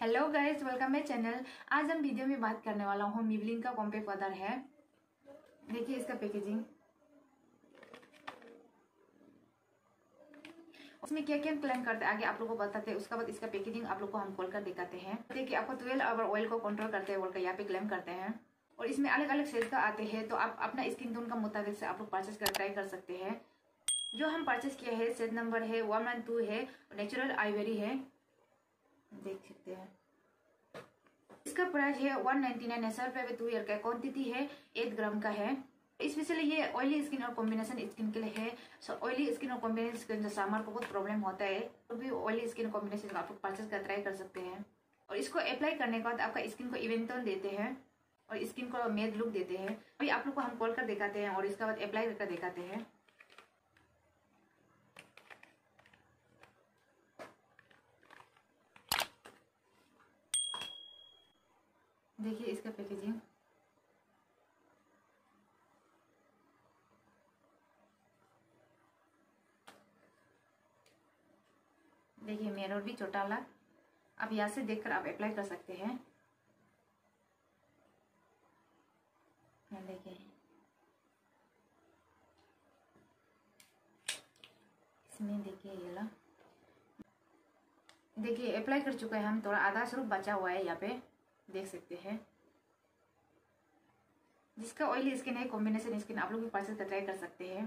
Hello guys welcome my channel आज हम video में बात करने वाला हूँ मिवलिन का कॉम्पे पाउडर है। देखिए इसका पैकेजिंग उसमें क्या क्या क्लेम करते हैं, आगे आप लोगों को बताते हैं। उसके बाद इसका पैकेजिंग आप लोग को हम खोल कर दिखाते हैं। देखिए, आपको ट्वेल्व आवर ऑयल को कंट्रोल करते हैं बोलकर यहाँ पे क्लेम करते हैं। और इसमें अलग अलग सेल का आते हैं तो आप अपना स्किन टोन का मुताबिक से आप लोग परचेस कर ट्राई कर सकते हैं। जो हम परचेस किया है सेट नंबर है वन है नेचुरल आईवेरी है। देख सकते हैं। इसका प्राइस है वन नाइनटी नाइन है सौ रुपये टू ईयर का क्वांटिटी है एट ग्राम का है। स्पेशली ये ऑयली स्किन और कॉम्बिनेशन स्किन के लिए है। सो ऑयली स्किन और कॉम्बिनेशन स्किन जो सामर को बहुत प्रॉब्लम होता है। तो भी ऑयली स्किन कॉम्बिनेशन आप लोग परचेस कर ट्राई कर सकते हैं। और इसको अप्लाई करने के बाद आपका स्किन को इवेंट देते हैं। और स्किन को मेड लुक देते हैं। अभी आप लोग को हम कॉल कर दिखाते हैं और इसके बाद अप्लाई करके दिखाते हैं। देखिए इसका पैकेजिंग देखिए मेरोर भी छोटा वाला आप यहाँ से देखकर आप अप्लाई कर सकते हैं। देखिए। इसमें देखिए ये ला। देखिए अप्लाई कर चुका है हम, थोड़ा आधा स्वरूप बचा हुआ है यहाँ पे। देख सकते हैं। जिसका ऑयली स्किन है कॉम्बिनेशन स्किन आप लोग भी पार्सल का ट्राई कर सकते हैं।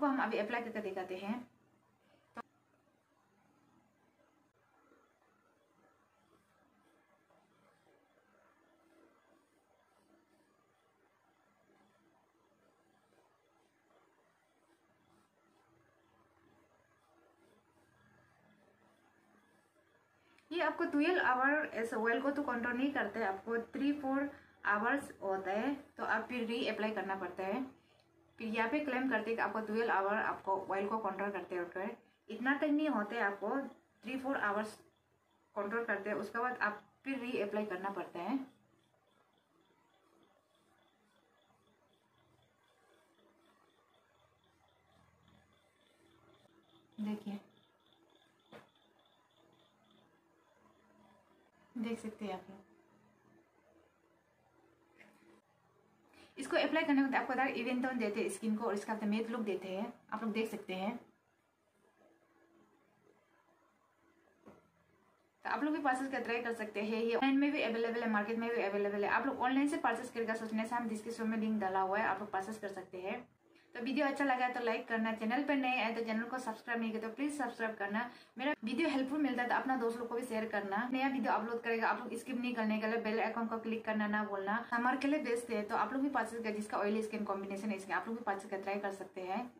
को हम अभी अप्लाई करके दिखाते हैं। ये आपको ट्वेल्व आवर ऐसे ऑयल को तो कंट्रोल नहीं करते, आपको थ्री फोर आवर्स होता है तो आप फिर री अप्लाई करना पड़ता है। फिर यहाँ पे क्लेम करते हैं कि आपको ट्वेल्व आवर आपको ऑयल को कंट्रोल करते होते इतना तक नहीं होते आपको थ्री फोर आवर्स कंट्रोल करते हैं, उसके बाद आप फिर री अप्लाई करना पड़ता है देखिए देख सकते हैं आप लोग। इसको अप्लाई करने के बाद आपको अगर इवेंट टोन देते हैं स्किन को और इसका मेड लुक देते हैं, आप लोग देख सकते हैं। तो आप लोग भी परचेस कर ट्राई कर सकते हैं। ये ऑनलाइन में भी अवेलेबल है मार्केट में भी अवेलेबल है। आप लोग ऑनलाइन से परचेस करके सोचने से हम डिस्क्रिप्शन में लिंक डाला हुआ है, आप लोग परचेस कर सकते हैं। तो वीडियो अच्छा लगा तो लाइक करना, चैनल पर नए आए तो चैनल को सब्सक्राइब नहीं किया तो प्लीज़ सब्सक्राइब करना। मेरा वीडियो हेल्पफुल मिलता है तो अपना दोस्तों को भी शेयर करना। नया वीडियो अपलोड करेगा, आप लोग स्किप नहीं करने के लिए बेल आइकन को क्लिक करना ना बोलना हमारे के लिए बेस्ट है तो आप लोग भी परचेज कर जिसका ऑयली स्किन कॉम्बिनेशन है, इसके आप लोग भी परचेज कर ट्राई कर सकते हैं।